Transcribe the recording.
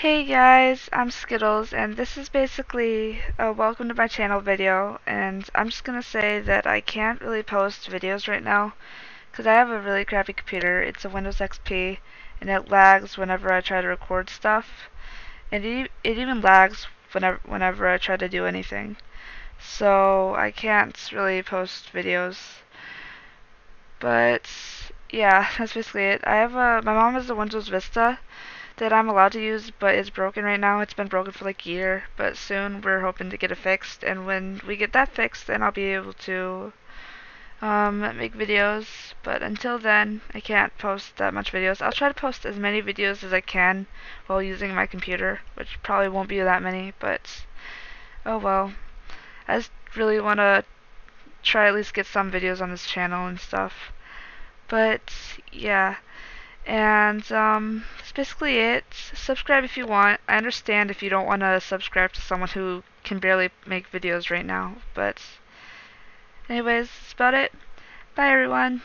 Hey guys, I'm Skittles and this is basically a welcome to my channel video and I'm just gonna say that I can't really post videos right now because I have a really crappy computer. It's a Windows XP and it lags whenever I try to record stuff and it, it even lags whenever, whenever I try to do anything. So I can't really post videos. But yeah, that's basically it. I have a, my mom has a Windows Vista that I'm allowed to use but is broken right now. It's been broken for like a year, but soon we're hoping to get it fixed. And when we get that fixed, then I'll be able to um, make videos. But until then, I can't post that much videos. I'll try to post as many videos as I can while using my computer, which probably won't be that many, but oh well. I just really want to try at least get some videos on this channel and stuff. But yeah. And um, basically it. Subscribe if you want. I understand if you don't want to subscribe to someone who can barely make videos right now. But anyways, that's about it. Bye everyone.